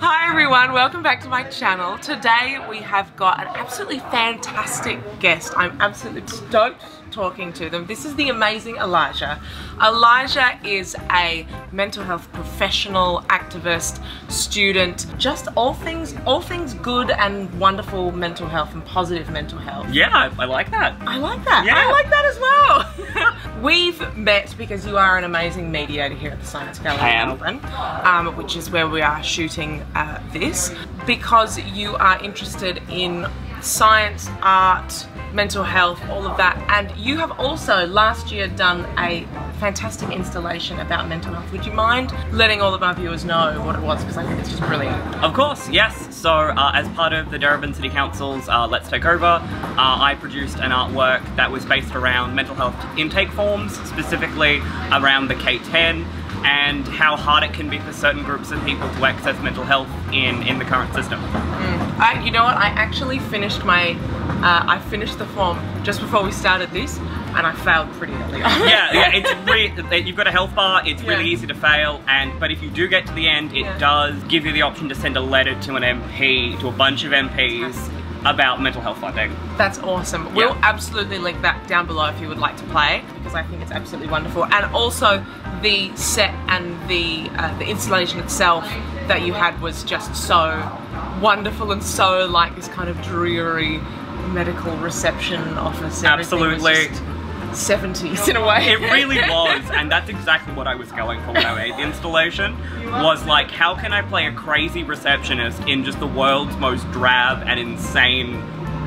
Hi everyone, welcome back to my channel. Today we have got an absolutely fantastic guest. I'm absolutely stoked talking to them. This is the amazing Elijah. Elijah is a mental health professional, activist, student, just all things all things good and wonderful mental health and positive mental health. Yeah, I, like that. I like that. Yeah. I like that as well. We've met because you are an amazing mediator here at the Science Gallery in. Melbourne, um, which is where we are shooting uh, this, because you are interested in science, art, mental health, all of that, and you have also last year done a fantastic installation about mental health. Would you mind letting all of our viewers know what it was? Because I think it's just brilliant. Of course, yes. So, uh, as part of the Darebin City Council's uh, Let's Take Over, uh, I produced an artwork that was based around mental health intake forms, specifically around the K10 and how hard it can be for certain groups of people to access mental health in, in the current system. I, you know what? I actually finished my, uh, I finished the form just before we started this, and I failed pretty early yeah, yeah, it's re- you've got a health bar. It's really Yeah. easy to fail, and but if you do get to the end, it Yeah. does give you the option to send a letter to an MP, to a bunch of MPs, about mental health funding. That's awesome. We'll absolutely link that down below if you would like to play because I think it's absolutely wonderful. And also the set and the uh, the installation itself that you had was just so wonderful and so like this kind of dreary medical reception office. Everything Absolutely. Just 70s in a way. It really was, and that's exactly what I was going for when I made the installation. Was like, how can I play a crazy receptionist in just the world's most drab and insane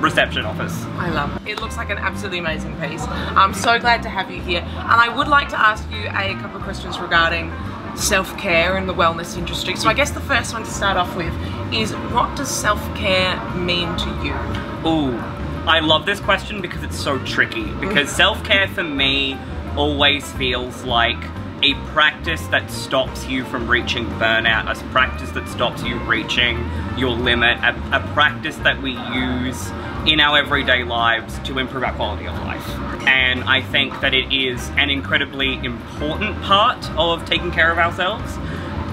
reception office? I love it. It looks like an absolutely amazing piece. I'm so glad to have you here. And I would like to ask you a couple of questions regarding self-care and the wellness industry. So I guess the first one to start off with is what does self-care mean to you? Ooh, I love this question because it's so tricky. Because mm. self care for me always feels like a practice that stops you from reaching burnout, a practice that stops you reaching your limit, a, a practice that we use in our everyday lives to improve our quality of life. And I think that it is an incredibly important part of taking care of ourselves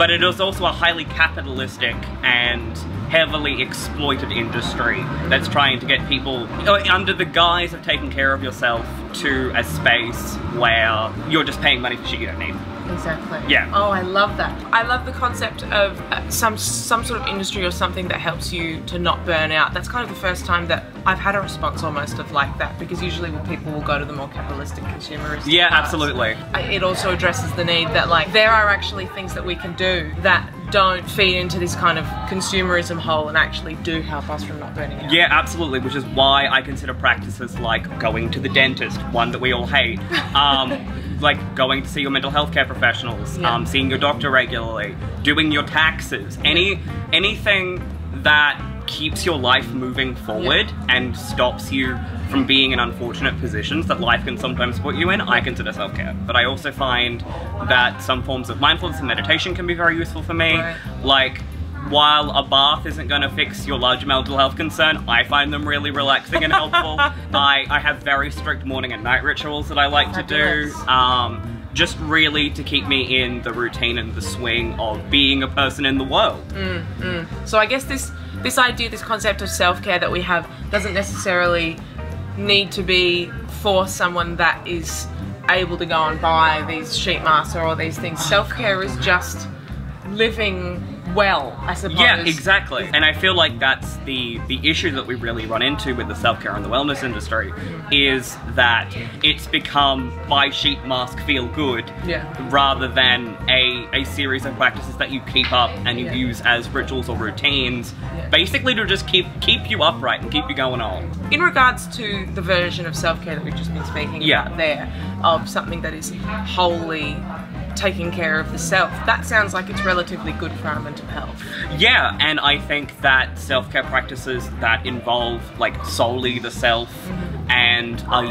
but it is also a highly capitalistic and heavily exploited industry that's trying to get people uh, under the guise of taking care of yourself to a space where you're just paying money for shit you don't need. Exactly. Yeah. Oh, I love that. I love the concept of uh, some some sort of industry or something that helps you to not burn out. That's kind of the first time that I've had a response almost of like that because usually people will go to the more capitalistic consumeristic. Yeah, parts. absolutely. It also addresses the need that like there are actually things that we can do that don't feed into this kind of consumerism hole and actually do help us from not burning out. Yeah, absolutely, which is why I consider practices like going to the dentist, one that we all hate, um, like going to see your mental health care professionals, Yeah. um, seeing your doctor regularly, doing your taxes, any anything that keeps your life moving forward and stops you from being in unfortunate positions that life can sometimes put you in, I consider self-care. But I also find that some forms of mindfulness and meditation can be very useful for me. Right. Like while a bath isn't going to fix your large mental health concern, I find them really relaxing and helpful. I, I have very strict morning and night rituals that I like to do. Um, just really to keep me in the routine and the swing of being a person in the world. So I guess this this idea, this concept of self-care that we have doesn't necessarily need to be for someone that is able to go and buy these sheet masks or all these things. Self-care is just living well, I suppose. Yeah, exactly. And I feel like that's the the issue that we really run into with the self-care and the wellness industry is that it's become buy sheet mask feel good Yeah. rather than a, a series of practices that you keep up and you Yeah. use as rituals or routines Yeah. basically to just keep keep you upright and keep you going on. In regards to the version of self-care that we've just been speaking Yeah. about there, of something that is wholly taking care of the self, that sounds like it's relatively good for our mental health. Yeah, and I think that self-care practices that involve like solely the self and are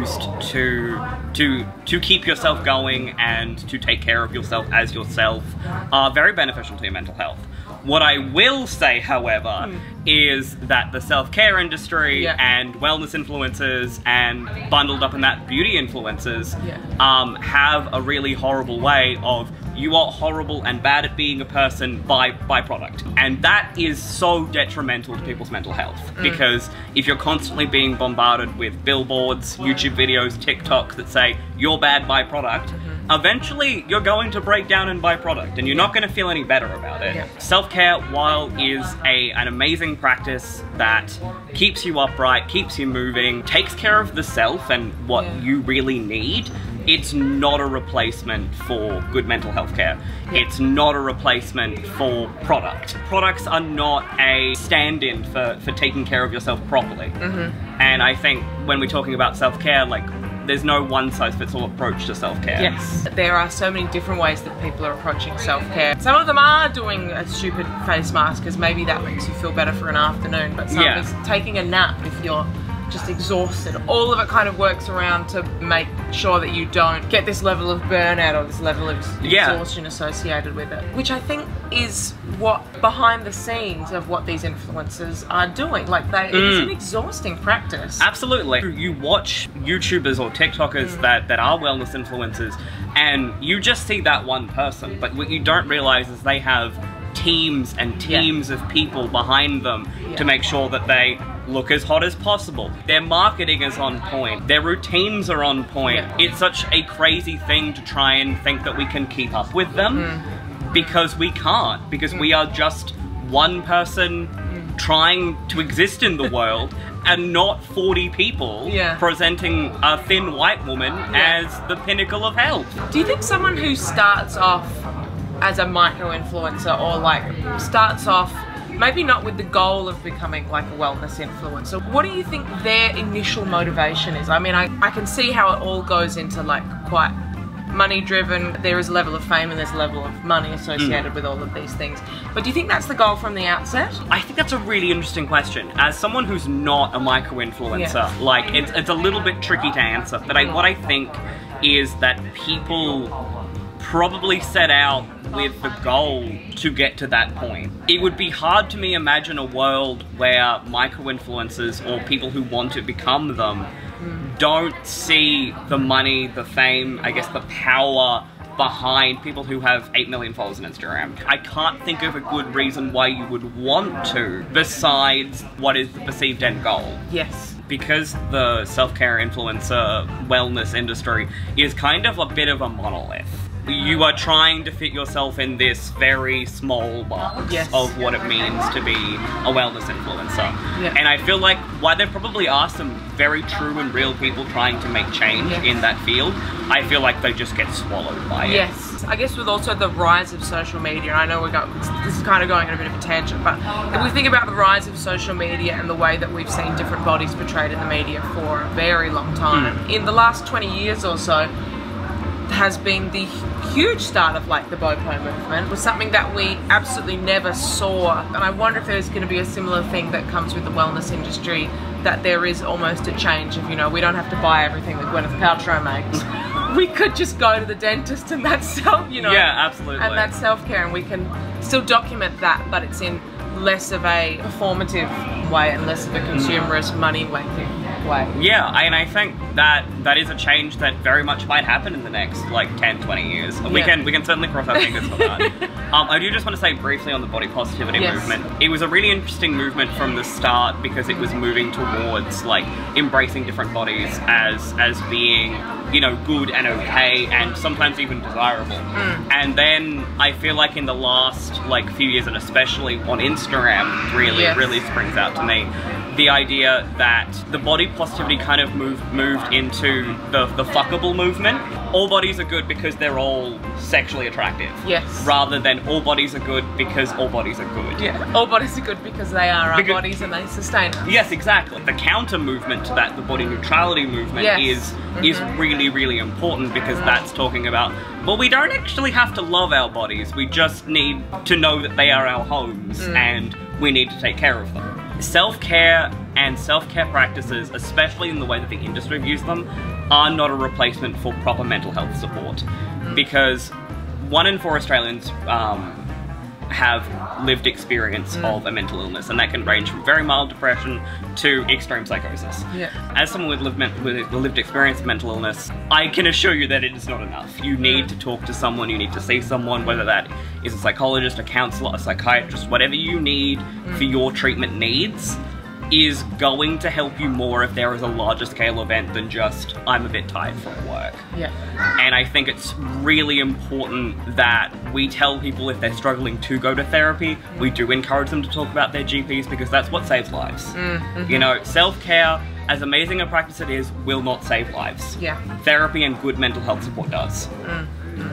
used to to to keep yourself going and to take care of yourself as yourself are very beneficial to your mental health. What I will say, however, is that the self-care industry Yeah. and wellness influencers and bundled up in that beauty influencers Yeah. um, have a really horrible way of you are horrible and bad at being a person by byproduct. And that is so detrimental to people's mental health. Mm. Because if you're constantly being bombarded with billboards, YouTube videos, TikToks that say you're bad byproduct, mm-hmm. eventually you're going to break down in byproduct and you're not going to feel any better about it. Yeah. Self-care, while is a an amazing practice that keeps you upright, keeps you moving, takes care of the self and what Yeah. you really need, it's not a replacement for good mental health care. It's not a replacement for product. Products are not a stand-in for, for taking care of yourself properly. Mm-hmm. And I think when we're talking about self-care, like there's no one-size-fits-all approach to self-care. Yes, there are so many different ways that people are approaching self-care. Some of them are doing a stupid face mask because maybe that makes you feel better for an afternoon, but some Yeah. is taking a nap if you're just exhausted. All of it kind of works around to make sure that you don't get this level of burnout or this level of Yeah. exhaustion associated with it, which I think is what behind the scenes of what these influencers are doing. Like they, it's Mm. an exhausting practice. Absolutely. You watch YouTubers or TikTokers that, that are wellness influencers, and you just see that one person. But what you don't realize is they have teams and Yeah. teams of people behind them Yeah. to make sure that they look as hot as possible. Their marketing is on point. Their routines are on point. Yeah. It's such a crazy thing to try and think that we can keep up with them Mm. because we can't. Because we are just one person Mm. trying to exist in the world and not 40 people Yeah. presenting a thin white woman Yeah. as the pinnacle of health. Do you think someone who starts off as a micro influencer or like starts off maybe not with the goal of becoming like a wellness influencer, what do you think their initial motivation is? I mean, I, I can see how it all goes into like quite money driven. There is a level of fame and there's a level of money associated mm. with all of these things. But do you think that's the goal from the outset? I think that's a really interesting question. As someone who's not a micro influencer, Yeah. like it's, it's a little bit tricky to answer. But I, what I think is that people probably set out with the goal to get to that point. It would be hard to me imagine a world where micro influencers or people who want to become them don't see the money, the fame, I guess the power behind people who have 8 million followers on Instagram. I can't think of a good reason why you would want to, besides what is the perceived end goal Yes. because the self-care influencer wellness industry is kind of a bit of a monolith. You are trying to fit yourself in this very small box Yes. of what it means to be a wellness influencer. Yeah. And I feel like while there probably are some very true and real people trying to make change Yes. in that field, I feel like they just get swallowed by it. Yes, I guess with also the rise of social media, I know we got this is kind of going on a bit of a tangent, but if we think about the rise of social media and the way that we've seen different bodies portrayed in the media for a very long time, hmm. in the last 20 years or so, has been the huge start of like the BOPO movement was something that we absolutely never saw. And I wonder if there's going to be a similar thing that comes with the wellness industry that there is almost a change of you know we don't have to buy everything that Gwyneth Paltrow makes. We could just go to the dentist and that's self you know. Yeah, absolutely. and that's self-care and we can still document that but it's in less of a performative way and less of a consumerist money making way Yeah, I- and I think that that is a change that very much might happen in the next like 10, 20 years. We Yeah. can we can certainly cross our fingers for that. Um, I do just want to say briefly on the body positivity Yes. movement. It was a really interesting movement from the start because it was moving towards like embracing different bodies as as being you know good and okay and sometimes even desirable. Mm. And then I feel like in the last like few years and especially on Instagram really Yes. really springs out to me the idea that the body positivity kind of moved moved into the the fuckable movement. All bodies are good because they're all sexually attractive. Yes. Rather than all bodies are good because all bodies are good. Yeah, all bodies are good because they are our Because- bodies and they sustain us. Yes, exactly. The counter movement to that, the body neutrality movement, Yes. is is Mhm. really really important because that's talking about well, we don't actually have to love our bodies. We just need to know that they are our homes Mm. and we need to take care of them. Self care and self care practices, especially in the way that the industry views them, are not a replacement for proper mental health support because one in four Australians. Um, have lived experience mm. of a mental illness, and that can range from very mild depression to extreme psychosis. Yeah. As someone with lived, with lived experience of mental illness, I can assure you that it is not enough. You need to talk to someone, you need to see someone, whether that is a psychologist, a counselor, a psychiatrist, whatever you need mm. for your treatment needs is going to help you more if there is a larger scale event than just I'm a bit tired from work. Yeah. And I think it's really important that we tell people if they're struggling to go to therapy, we do encourage them to talk about their GPs because that's what saves lives. Mm-hmm. You know, self care, as amazing a practice it is, will not save lives. Yeah. Therapy and good mental health support does.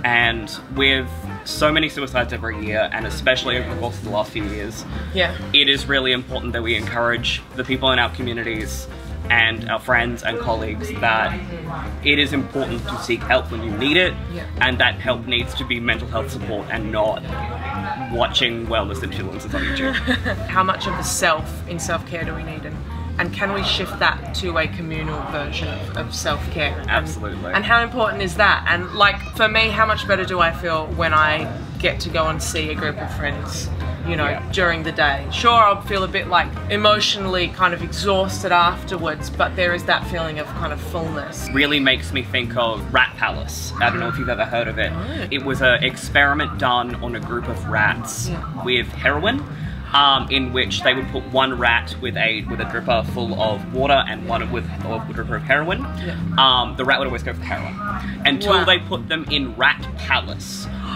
And with so many suicides every year, and especially over the course of the last few years, Yeah. it is really important that we encourage the people in our communities and our friends and colleagues that it is important to seek help when you need it Yeah. and that help needs to be mental health support and not watching wellness influencers on YouTube. How much of the self in self care do we need, and and can we shift that to a communal version of, of self care? Absolutely. And how important is that? And like for me, how much better do I feel when I get to go and see a group of friends? You know, Yeah. during the day. Sure, I'll feel a bit like emotionally kind of exhausted afterwards, but there is that feeling of kind of fullness. really makes me think of Rat Park. I don't know if you've ever heard of it. No. It was an experiment done on a group of rats Yeah. with heroin. Um, in which they would put one rat with a with a dripper full of water and one with a dripper of heroin. Yeah. Um, the rat would always go for the heroin until Wow. they put them in Rat Park,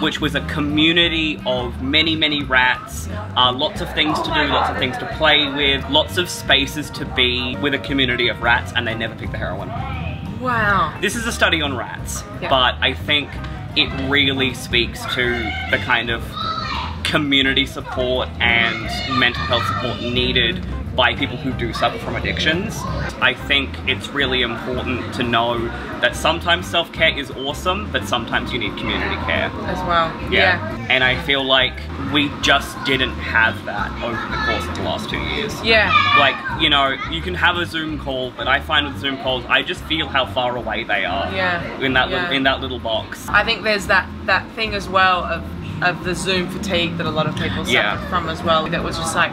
which was a community of many many rats, uh, lots of things to do, lots of things to play with, lots of spaces to be with a community of rats, and they never picked the heroin. Wow. This is a study on rats, Yeah. but I think it really speaks to the kind of community support and mental health support needed by people who do suffer from addictions. I think it's really important to know that sometimes self care is awesome, but sometimes you need community care. As well. Yeah. And I feel like we just didn't have that over the course of the last two years Yeah. like you know you can have a zoom call but i find with zoom calls i just feel how far away they are Yeah. in that Yeah. little, in that little box I think there's that that thing as well of of the Zoom fatigue that a lot of people suffer Yeah. from as well. That was just like,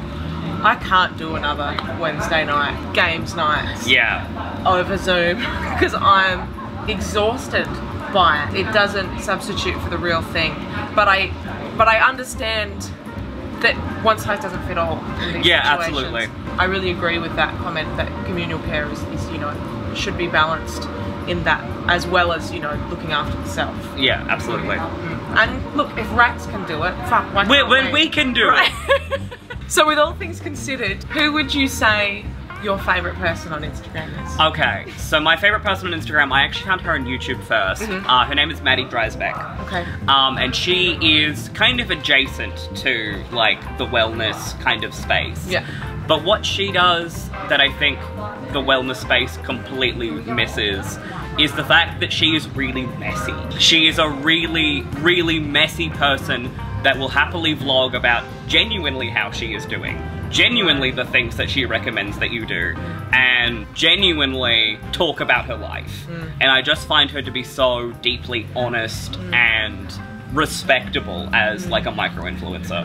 I can't do another Wednesday night games night yeah over Zoom because I'm exhausted by it. It doesn't substitute for the real thing. But I but I understand that one size doesn't fit all. In these Yeah, situations. absolutely. I really agree with that comment that communal care is, is you know should be balanced in that as well as you know looking after the self. yeah absolutely And look, if rats can do it, fuck, why we, can't we, we can do Right. it so, with all things considered, who would you say your favourite person on Instagram is? okay so my favorite person on instagram i actually found her on youtube 1st Mhm. uh, her name is maddie Dragsbaek okay. um, and she is kind of adjacent to like the wellness kind of space Yeah. But what she does that I think the wellness space completely misses is the fact that she is really messy. She is a really, really messy person that will happily vlog about genuinely how she is doing, genuinely the things that she recommends that you do, and genuinely talk about her life. Hmm. And I just find her to be so deeply honest hmm. and respectable as hmm. like a micro influencer.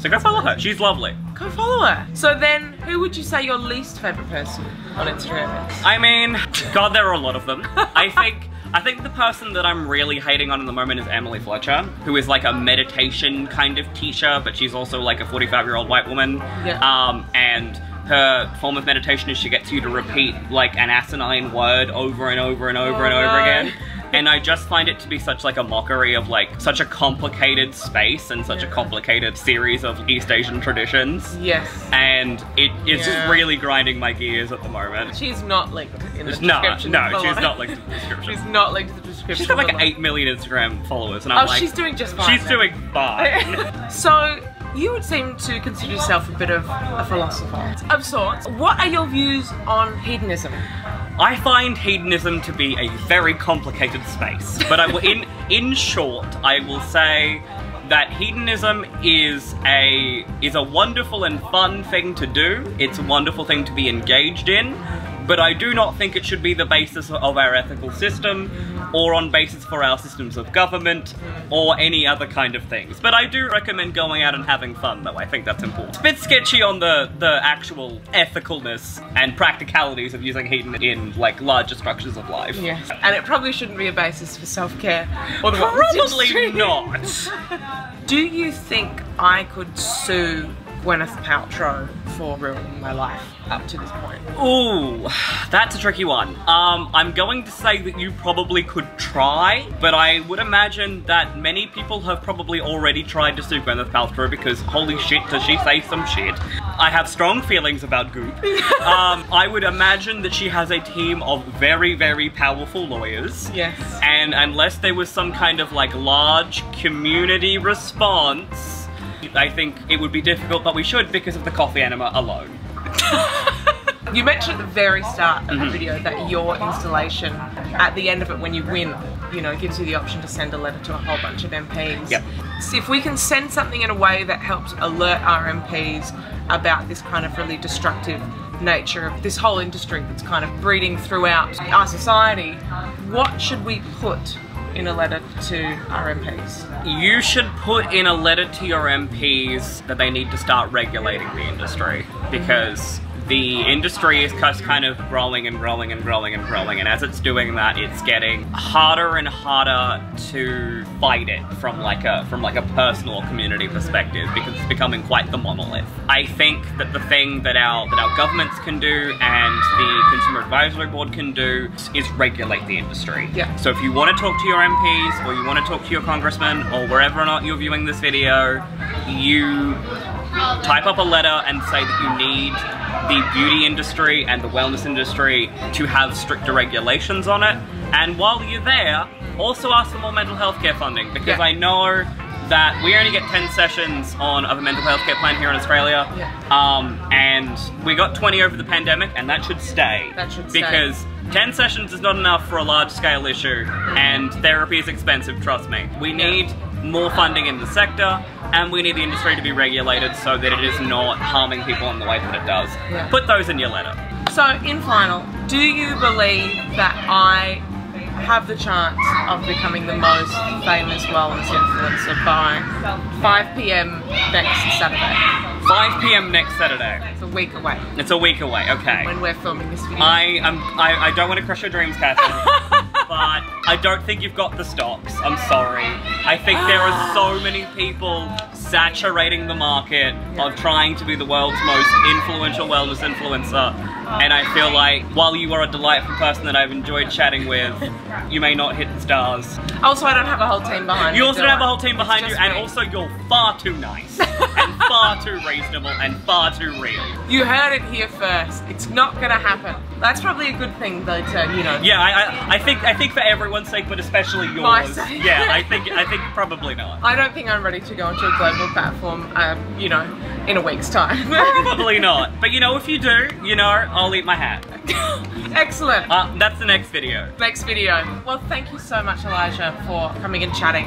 So go follow her. She's lovely. Go follow her. So then, who would you say your least favourite person on Instagram is? I mean, God, there are a lot of them. I think I think the person that I'm really hating on at the moment is Emily Fletcher, who is like a meditation kind of teacher, but she's also like a 45 year old white woman. Yeah. Um, and her form of meditation is she gets you to repeat like an asinine word over and over and over Oh, and over no. again. And I just find it to be such like a mockery of like such a complicated space and such a complicated series of East Asian traditions. Yes. And it is Yeah. just really grinding my gears at the moment. She's not linked in the No, description. no, below. she's not linked to the description. she's not linked to the description. She's got like 8 million Instagram followers, and I'm Oh, like, she's doing just fine. she's then. doing fine. So, you would seem to consider yourself a bit of a philosopher of sorts. What are your views on hedonism? I find hedonism to be a very complicated space, but I will, in in short, I will say that hedonism is a is a wonderful and fun thing to do. It's a wonderful thing to be engaged in, but I do not think it should be the basis of our ethical system or on basis for our systems of government, or any other kind of things. But I do recommend going out and having fun, though. I think that's important. It's a bit sketchy on the, the actual ethicalness and practicalities of using heat in, in like larger structures of life. Yes, and it probably shouldn't be a basis for self-care Probably not. Do you think I could sue Gwyneth Paltrow for ruining my life up to this point? Ooh, that's a tricky one. Um, I'm going to say that you probably could try, but I would imagine that many people have probably already tried to sue Gwyneth Paltrow because holy shit, does she say some shit? I have strong feelings about Goop. um, I would imagine that she has a team of very, very powerful lawyers. Yes. And unless there was some kind of like large community response, I think it would be difficult, but we should because of the coffee enema alone. You mentioned at the very start of the Mhm. video that your installation, at the end of it when you win, you know, gives you the option to send a letter to a whole bunch of MPs. Yep. So if we can send something in a way that helps alert our MPs about this kind of really destructive nature of this whole industry that's kind of breeding throughout our society, what should we put in a letter to our MPs? You should put in a letter to your MPs that they need to start regulating the industry because the industry is just kind of growing and growing and growing and growing, and as it's doing that, it's getting harder and harder to fight it from like a from like a personal or community perspective because it's becoming quite the monolith. I think that the thing that our that our governments can do and the Consumer Advisory Board can do is regulate the industry. Yeah. So if you want to talk to your MPs or you want to talk to your congressman or wherever or not you're viewing this video, you type up a letter and say that you need the beauty industry and the wellness industry to have stricter regulations on it. And while you're there, also ask for more mental health care funding because Yeah. I know that we only get 10 sessions on of a mental health care plan here in Australia. Yeah. Um, and we got 20 over the pandemic and that should stay. That should stay. Because 10 sessions is not enough for a large scale issue, and therapy is expensive, trust me. We need more funding in the sector, and we need the industry to be regulated so that it is not harming people in the way that it does. Yeah. Put those in your letter. So, in final, do you believe that I have the chance of becoming the most famous wellness influencer by 5 p.m. next Saturday? 5 p.m. next Saturday. It's a week away It's a week away, okay. when we're filming this video. I am. I, I don't want to crush your dreams, Catherine, but I don't think you've got the stocks. I'm sorry. I think there are so ah. many people saturating the market of trying to be the world's most influential wellness influencer, and I feel like while you are a delightful person that I've enjoyed chatting with, you may not hit the stars. also, I don't have a whole team behind me. You also do don't have a whole team behind you, just and also you're far too nice, and far too reasonable, and far too real. You heard it here first. It's not gonna happen. That's probably a good thing, though, to, you know. Yeah, I, I, I think I think for everyone's sake, but especially yours. My sake. Yeah, I think I think probably not. I don't think I'm ready to go into a global platform, um, you know, in a week's time. Probably not. But you know, if you do, you know, I'll eat my hat. Excellent. Uh, that's the next video. Next video. Well, thank you so much, Elijah, for coming and chatting.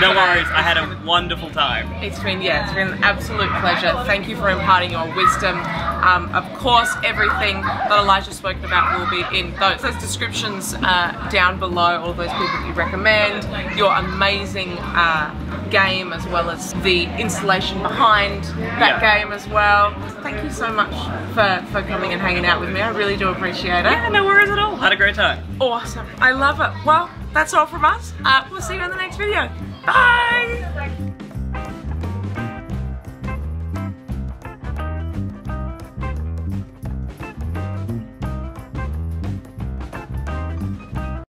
No worries, I had a wonderful time. It's been, yeah, it's been an absolute pleasure. Thank you for imparting your wisdom. Um, of course, everything that Elijah spoke about will be in those, those descriptions uh, down below, all those people that you recommend, your amazing uh, game, as well as the installation behind that Yeah. game as well. Thank you so much for, for coming and hanging out with me. I really do appreciate it. Yeah, no worries at all. Had a great time. Awesome. I love it. Well, that's all from us. Uh, we'll see you in the next video. Bye.